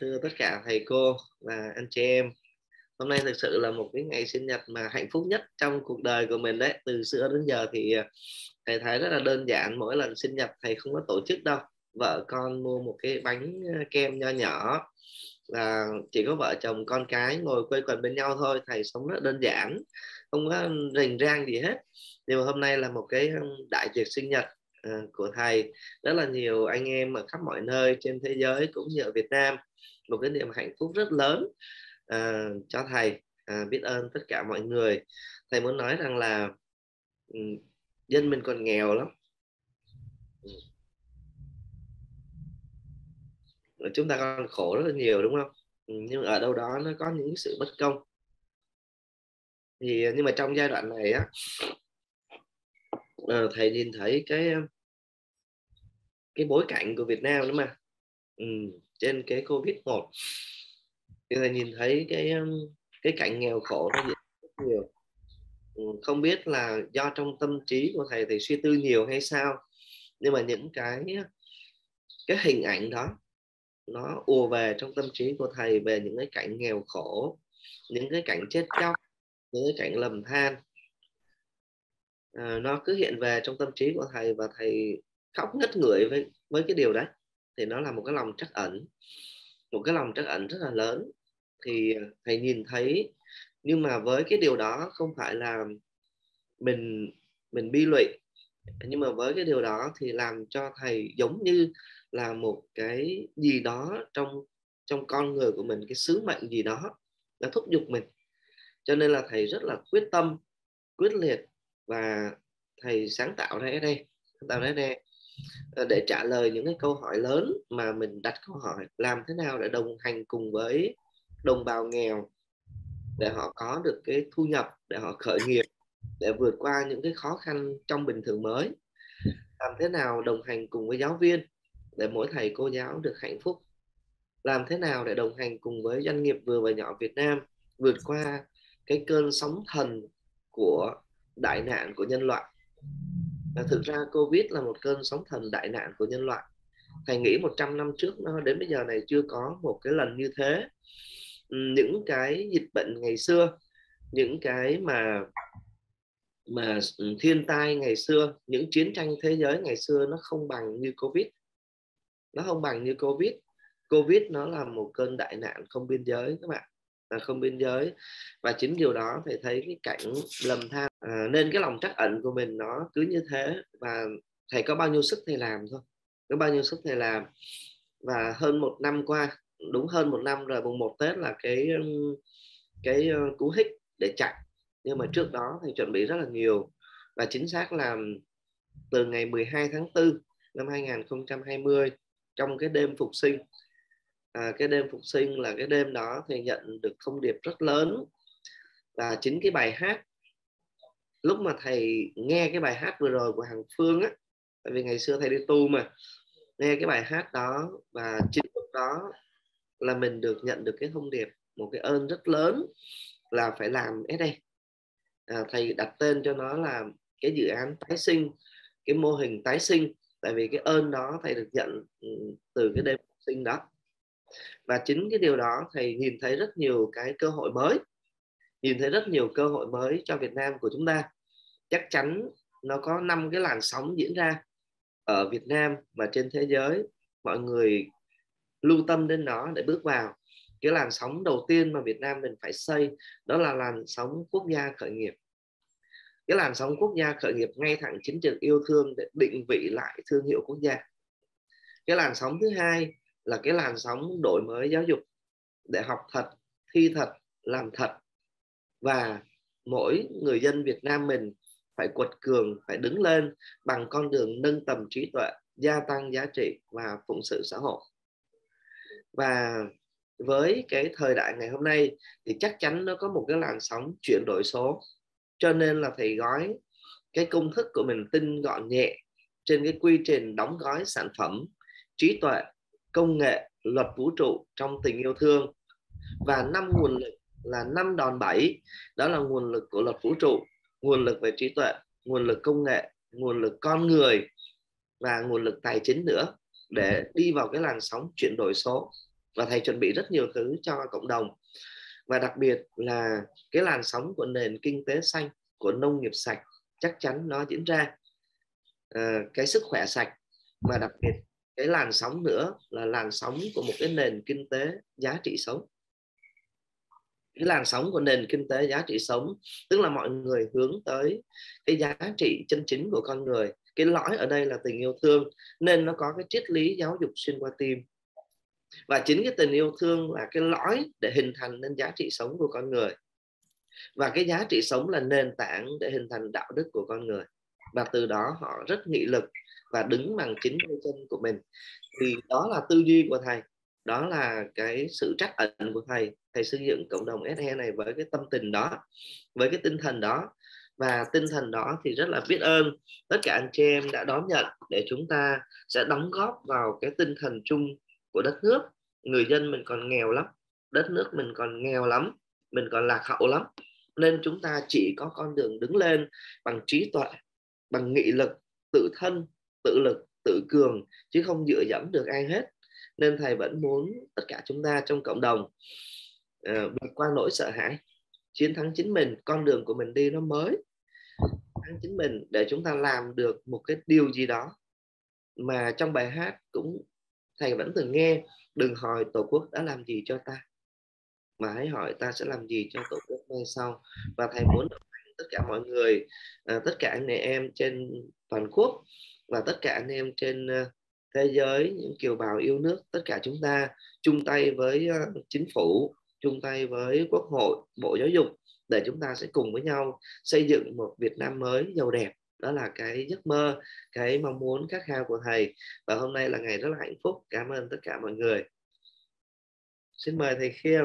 thưa tất cả thầy cô và anh chị em, hôm nay thực sự là một cái ngày sinh nhật mà hạnh phúc nhất trong cuộc đời của mình đấy. Từ xưa đến giờ thì ờ, thầy thấy rất là đơn giản, mỗi lần sinh nhật thầy không có tổ chức đâu. Vợ con mua một cái bánh ờ, kem nho nhỏ là chỉ có vợ chồng con cái ngồi quây quần bên nhau thôi. Thầy sống rất đơn giản, không có rình rang gì hết. Nhưng mà hôm nay là một cái đại tiệc sinh nhật Ờ, của thầy. Rất là nhiều anh em ở khắp mọi nơi trên thế giới cũng như ở Việt Nam. Một cái niềm hạnh phúc rất lớn uh, cho thầy. Uh, biết ơn tất cả mọi người. Thầy muốn nói rằng là um, dân mình còn nghèo lắm. Ừ. Chúng ta còn khổ rất là nhiều đúng không? Ừ, nhưng ở đâu đó nó có những sự bất công. Thì nhưng mà trong giai đoạn này á Ờ, thầy nhìn thấy cái ờ, cái bối cảnh của Việt Nam nữa mà. Ừ, trên cái Covid 1 thì thầy nhìn thấy cái ờ, cái cảnh nghèo khổ nó rất nhiều. Ừ, không biết là do trong tâm trí của thầy thầy suy tư nhiều hay sao nhưng mà những cái cái hình ảnh đó nó ùa về trong tâm trí của thầy về những cái cảnh nghèo khổ những cái cảnh chết chóc những cái cảnh lầm than à, nó cứ hiện về trong tâm trí của thầy và thầy khóc ngất ngưỡi với với cái điều đấy. Thì nó là một cái lòng trắc ẩn một cái lòng trắc ẩn rất là lớn. Thì ờ, thầy nhìn thấy nhưng mà với cái điều đó không phải là mình mình bi lụy nhưng mà với cái điều đó thì làm cho thầy giống như là một cái gì đó trong trong con người của mình cái sứ mệnh gì đó nó thúc giục mình. Cho nên là thầy rất là quyết tâm quyết liệt và thầy sáng tạo ra đây sáng tạo ra đây. Ờ, để trả lời những cái câu hỏi lớn mà mình đặt câu hỏi làm thế nào để đồng hành cùng với đồng bào nghèo để họ có được cái thu nhập để họ khởi nghiệp để vượt qua những cái khó khăn trong bình thường mới? Làm thế nào đồng hành cùng với giáo viên để mỗi thầy cô giáo được hạnh phúc? Làm thế nào để đồng hành cùng với doanh nghiệp vừa và nhỏ Việt Nam vượt qua cái cơn sóng thần của đại nạn của nhân loại. Và thực ra Covid là một cơn sóng thần đại nạn của nhân loại. Thầy nghĩ 100 năm trước nó, đến bây giờ này chưa có một cái lần như thế. Ừ, những cái dịch bệnh ngày xưa, những cái mà mà ừ, thiên tai ngày xưa, những chiến tranh thế giới ngày xưa nó không bằng như covid. Nó không bằng như covid. Covid nó là một cơn đại nạn không biên giới các bạn à, không biên giới. Và chính điều đó thầy thấy cái cảnh lầm than. À, nên cái lòng trắc ẩn của mình nó cứ như thế. Và thầy có bao nhiêu sức thầy làm thôi. Có bao nhiêu sức thầy làm. Và hơn một năm qua đúng hơn một năm rồi mùng một tết là cái cái ờ, cú hích để chặn. Nhưng mà trước đó thầy chuẩn bị rất là nhiều. Và chính xác là từ ngày 12 tháng 4 năm 2020 trong cái đêm phục sinh à, cái đêm phục sinh là cái đêm đó thì nhận được thông điệp rất lớn. Và chính cái bài hát lúc mà thầy nghe cái bài hát vừa rồi của hàng phương á tại vì ngày xưa thầy đi tu mà nghe cái bài hát đó và chính lúc đó là mình được nhận được cái thông điệp một cái ơn rất lớn là phải làm ở đây à, thầy đặt tên cho nó là cái dự án tái sinh cái mô hình tái sinh tại vì cái ơn đó thầy được nhận ừ, từ cái đêm sinh đó và chính cái điều đó thầy nhìn thấy rất nhiều cái cơ hội mới, nhìn thấy rất nhiều cơ hội mới cho Việt Nam của chúng ta. Chắc chắn nó có năm cái làn sóng diễn ra ở Việt Nam và trên thế giới. Mọi người lưu tâm đến nó để bước vào. Cái làn sóng đầu tiên mà Việt Nam mình phải xây, đó là làn sóng quốc gia khởi nghiệp. Cái làn sóng quốc gia khởi nghiệp ngay thẳng chính trực yêu thương để định vị lại thương hiệu quốc gia. Cái làn sóng thứ hai là cái làn sóng đổi mới giáo dục để học thật, thi thật, làm thật. Và mỗi người dân Việt Nam mình phải quật cường, phải đứng lên bằng con đường nâng tầm trí tuệ, gia tăng giá trị và phụng sự xã hội. Và với cái thời đại ngày hôm nay thì chắc chắn nó có một cái làn sóng chuyển đổi số. Cho nên là thầy gói cái công thức của mình tinh gọn nhẹ trên cái quy trình đóng gói sản phẩm, trí tuệ công nghệ luật vũ trụ trong tình yêu thương. Và năm nguồn lực là năm đòn bẩy. Đó là nguồn lực của luật vũ trụ nguồn lực về trí tuệ nguồn lực công nghệ nguồn lực con người và nguồn lực tài chính nữa để đi vào cái làn sóng chuyển đổi số. Và thầy chuẩn bị rất nhiều thứ cho cộng đồng. Và đặc biệt là cái làn sóng của nền kinh tế xanh của nông nghiệp sạch chắc chắn nó diễn ra à, cái sức khỏe sạch. Mà đặc biệt cái làn sóng nữa là làn sóng của một cái nền kinh tế giá trị sống. Cái làn sóng của nền kinh tế giá trị sống, tức là mọi người hướng tới cái giá trị chân chính của con người. Cái lõi ở đây là tình yêu thương, nên nó có cái triết lý giáo dục xuyên qua tim. Và chính cái tình yêu thương là cái lõi để hình thành nên giá trị sống của con người. Và cái giá trị sống là nền tảng để hình thành đạo đức của con người và từ đó họ rất nghị lực và đứng bằng chính đôi chân của mình. Thì đó là tư duy của thầy. Đó là cái sự trắc ẩn của thầy. Thầy xây dựng cộng đồng SE này với cái tâm tình đó, với cái tinh thần đó. Và tinh thần đó thì rất là biết ơn. Tất cả anh chị em đã đón nhận để chúng ta sẽ đóng góp vào cái tinh thần chung của đất nước. Người dân mình còn nghèo lắm, đất nước mình còn nghèo lắm, mình còn lạc hậu lắm. Nên chúng ta chỉ có con đường đứng lên bằng trí tuệ bằng nghị lực tự thân tự lực tự cường chứ không dựa dẫm được ai hết. Nên thầy vẫn muốn tất cả chúng ta trong cộng đồng uh, vượt qua nỗi sợ hãi chiến thắng chính mình con đường của mình đi nó mới. Thắng chính mình để chúng ta làm được một cái điều gì đó mà trong bài hát cũng thầy vẫn từng nghe đừng hỏi tổ quốc đã làm gì cho ta mà hãy hỏi ta sẽ làm gì cho tổ quốc mai sau. Và thầy muốn tất cả mọi người à, tất cả anh em trên toàn quốc và tất cả anh em trên à, thế giới những kiều bào yêu nước tất cả chúng ta chung tay với à, chính phủ chung tay với quốc hội bộ giáo dục để chúng ta sẽ cùng với nhau xây dựng một Việt Nam mới giàu đẹp. Đó là cái giấc mơ cái mong muốn khát khao của thầy. Và hôm nay là ngày rất là hạnh phúc. Cảm ơn tất cả mọi người. Xin mời thầy khiêm.